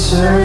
searching.